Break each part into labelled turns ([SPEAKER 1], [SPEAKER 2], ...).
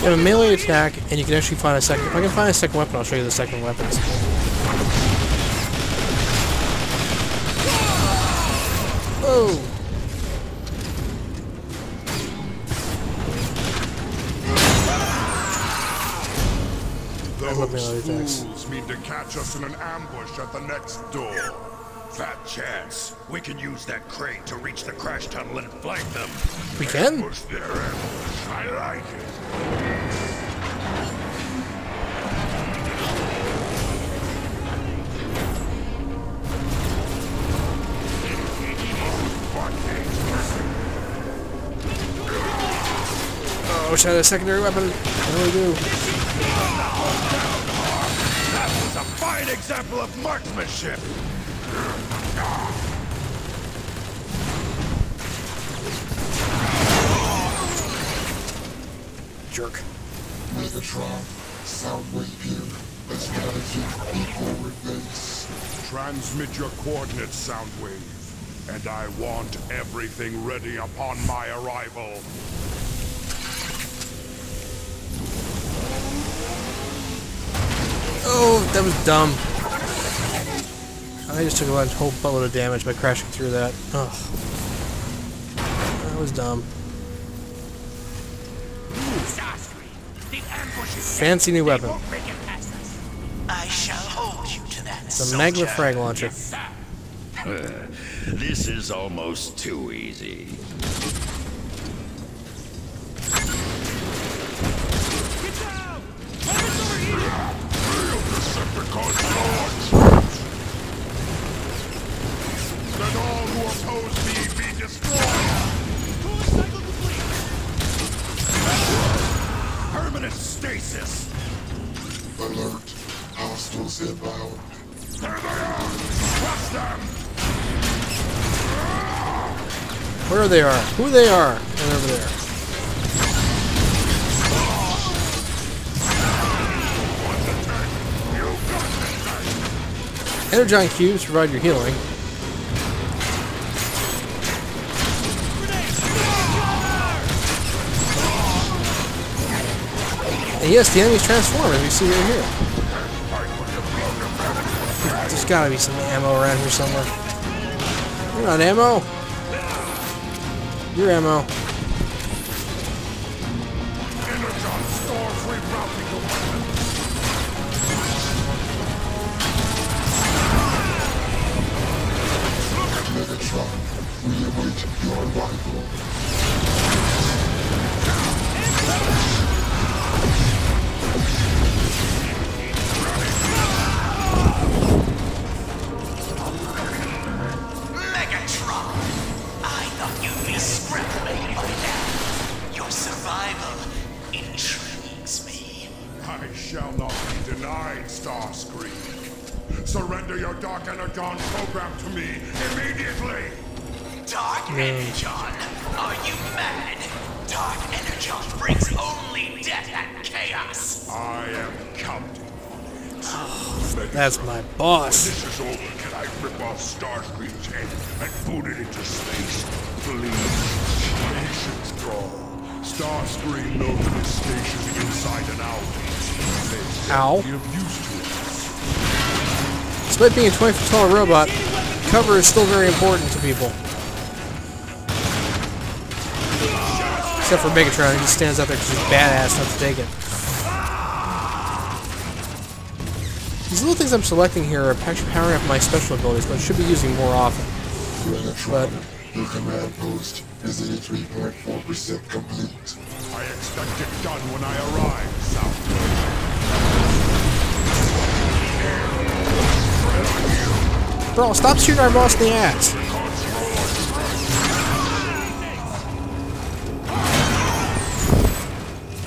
[SPEAKER 1] You have a melee attack, and you can actually find a second. If I can find a second weapon, I'll show you the second weapons. Oh!
[SPEAKER 2] Those fools mean to catch us in an ambush at the next door.
[SPEAKER 3] Fat chance. We can use that crane to reach the crash tunnel and flank them.
[SPEAKER 1] We can?
[SPEAKER 2] Ambush their ambush. I like it.
[SPEAKER 1] Oh, I a secondary weapon. I really do.
[SPEAKER 3] That was a fine example of marksmanship.
[SPEAKER 1] Jerk.
[SPEAKER 4] Megatron, Soundwave here. Strategy equal replace.
[SPEAKER 2] Transmit your coordinates, Soundwave. And I want everything ready upon my arrival.
[SPEAKER 1] Oh, that was dumb. I just took a whole buttload of damage by crashing through that. Ugh. That was dumb. Fancy new weapon.
[SPEAKER 5] I shall hold you to that.
[SPEAKER 1] The Magma Frag Launcher.
[SPEAKER 3] Uh, this is almost too easy. Permanent stasis.
[SPEAKER 4] Alert. Hostiles inbound.
[SPEAKER 2] There they are! Crush them!
[SPEAKER 1] Where they are? Who they are? And over there. Energon cubes provide your healing. And yes, the enemies transform, as we see right here. There's gotta be some ammo around here somewhere. You're not ammo. Your ammo.
[SPEAKER 4] Megatron, we await your arrival.
[SPEAKER 5] I
[SPEAKER 2] shall not be denied, Starscream. Surrender your Dark Energon program to me immediately!
[SPEAKER 5] Dark hmm. Energon? Are you mad? Dark Energon brings only death and chaos.
[SPEAKER 2] I am counting on it.
[SPEAKER 1] That's my boss.
[SPEAKER 2] This is over. Can I rip off Starscream's head and boot it into space? Please. Patience, Brawl. Starscream knows this station inside and out. They
[SPEAKER 1] Ow.
[SPEAKER 2] Be of use to us.
[SPEAKER 1] Despite being a 20 foot tall robot, cover is still very important to people. Except for Megatron, he just stands out there because he's badass not to take it. These little things I'm selecting here are actually powering up my special abilities, but I should be using more often.
[SPEAKER 4] Megatron, your command post is 83.4% complete.
[SPEAKER 2] I expect it done when I arrive, Soundwave.
[SPEAKER 1] Bro, stop shooting our boss in the ass.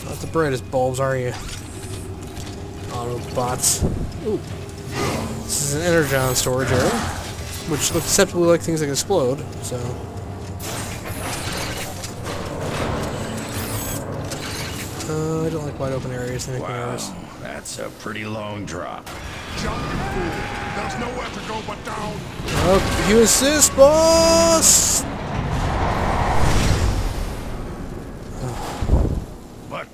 [SPEAKER 1] Not the brightest bulbs, are you? Autobots. Ooh. This is an energon storage area, which looks deceptively like things that can explode, so... Uh, I don't like wide open areas. Anything else?
[SPEAKER 3] Wow, that's a pretty long drop.
[SPEAKER 2] Jump, you fool! There's nowhere to go but down!
[SPEAKER 1] Oh, you assist, boss!
[SPEAKER 3] But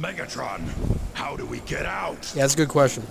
[SPEAKER 3] Megatron, how do we get out?
[SPEAKER 1] Yeah, that's a good question.